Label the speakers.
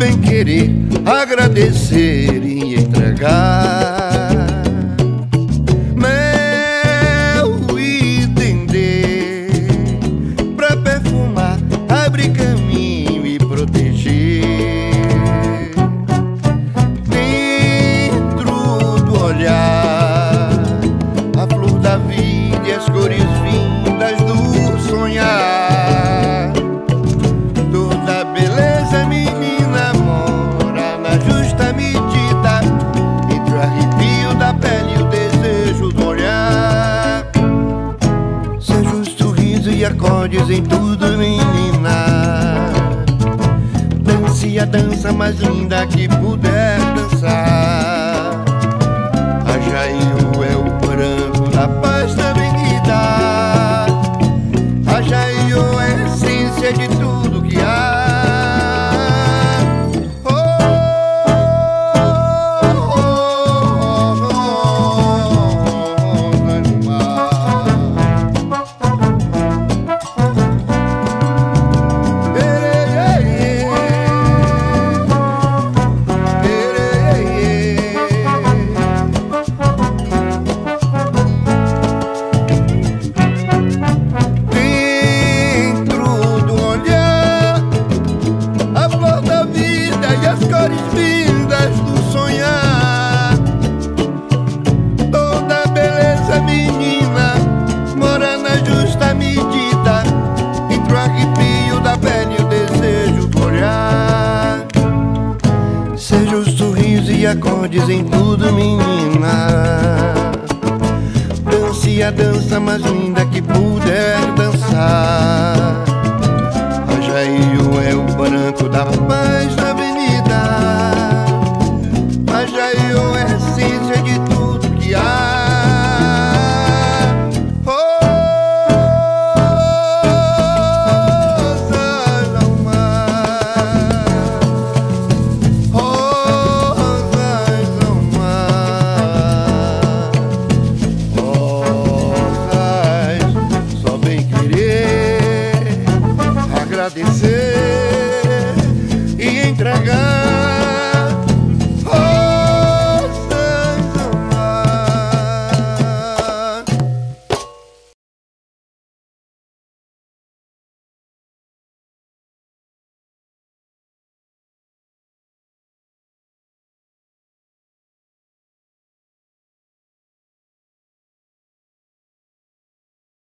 Speaker 1: bem querer agradecer e entregar. Acordes em tudo menina. Dance a dança mais linda que puder dançar. A Jaiu é e as cores vindas do sonhar. Toda beleza menina mora na justa medida entre o arrepio da pele e o desejo do olhar. Seja o sorriso e acordes em tudo, menina. Dance a dança mais linda que puder.